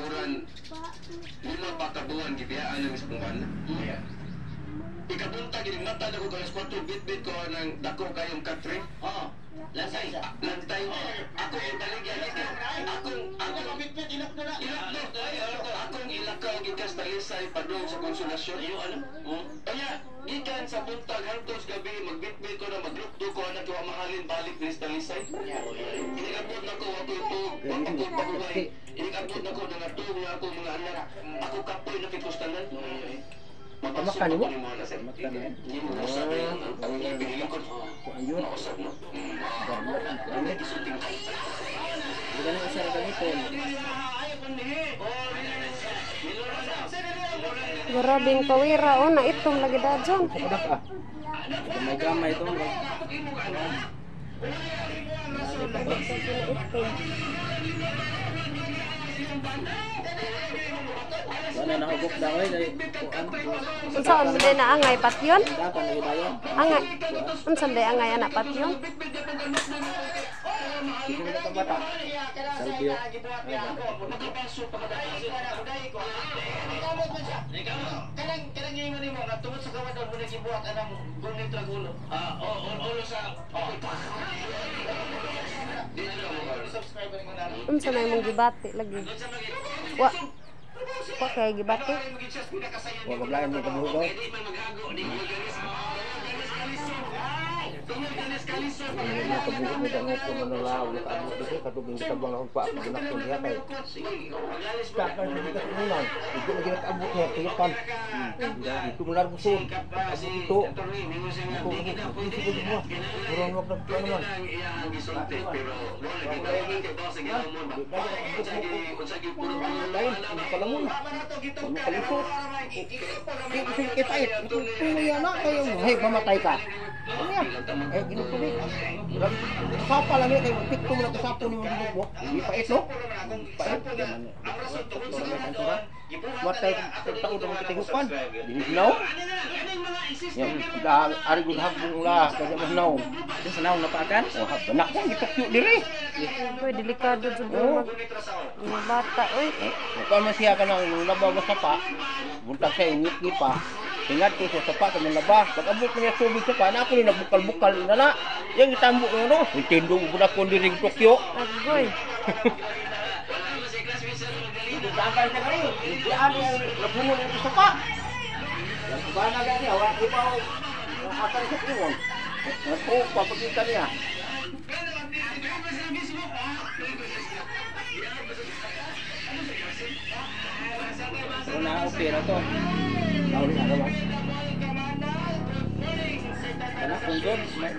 kaburan lima pa kabuhan gibiyaan ng mismong bana. Ikabunta gini mata na ko kalas kwarto bit-bit ko ng dako kayong country. Oo. Lansay sa. Lantay. Ako yung baligyan. Akong Ako mabitbit ilak na na. ilak no. Akong ilakaw gikas talisay padung sa konsolasyon. Iyo ano? Oo. Kaya, gikan sa buntag hantos gabi, magbitbit ko na maglukdo ko na tuwa mahalin balik ni Stalisay. Inigabot na ko ako ito, pagpagod baguhay. Inigabot na ko na natong na ako mga anak. Ako kapoy na kikustanan. Makan mo? Makan mo? Makan mo. Hindi mo usap na yun. Ang pinili ko. Ayun. Mausap no? Garbo. Hindi kisuting ka. Hindi ka na isa na ganito. Grabing pawira oh na itom lagi dajon. Kadak ah. May gamay ito. Wala na hugok daw ay dai kuan. Unsa on day na angay patyon? Dapan lagi tayo. Angay. Unsa day angay anak patyon? Na. Salbio. Kanang kanang yung ano mo natungod sa kawad mo nagibuhat anang gunit ragulo. Ah, o ulo sa oh. Subscriber mo na. Unsa na imong gibati lagi? Wa Wa kay gibati. Wa maglain mo kabuho mo kabuho mo daw ko manalaw na kabuho dito katubing sa bang ako pa ginak ko diha kay. Kakar sa dikat kunan. Ito lagi nakabot niya tiyakan. Ito mo largo sun. Ito. Ito ko ko mo. Kurang wag na ano man. Lain, palamon. Ano kalisot? Kita it. Tuloy yan na kayo. Mamatay ka. Ano yan? Eh, ginutuloy. Sapa lang yan. Kayo, pikto mo na kasapo ni mga mo. Hindi pa ito. Pait. Matay ka tao na mga tingupan. Dinignaw. Yan, ari gud hapon ula. Kaya mo naw. Di sa naong napakan? Oh, habanak ko. Itukyo diri. Oy delikado jud Oh. mga bata oy. Kung man siya ka nang labaw sa sapa, buntag sa ingit ingat ko sa sapa sa mga laba. Pag abot niya tubig sa pa, na ako ni nagbukal-bukal na na. Yung itambo na no, itindo mo na ko diring Tokyo. Agoy. Sangkal sa kari, hindi ano yung labuno ng sapa. Yang kubana gani, awak di pa akan sa iwon. Ako, papakita niya. Pero na-opera to. Lauli na naman. Anak, kung doon, may-